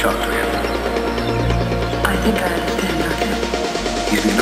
shot to him. I think I understand now. He's been